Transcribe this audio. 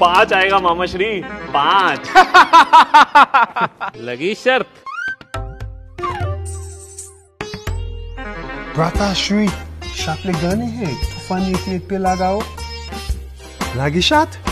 पाँच आएगा मामा श्री पाँच। लगी शर्त। प्राता श्री शाप गाने हैं? तूफानी एक पे लगाओ। लगी शर्त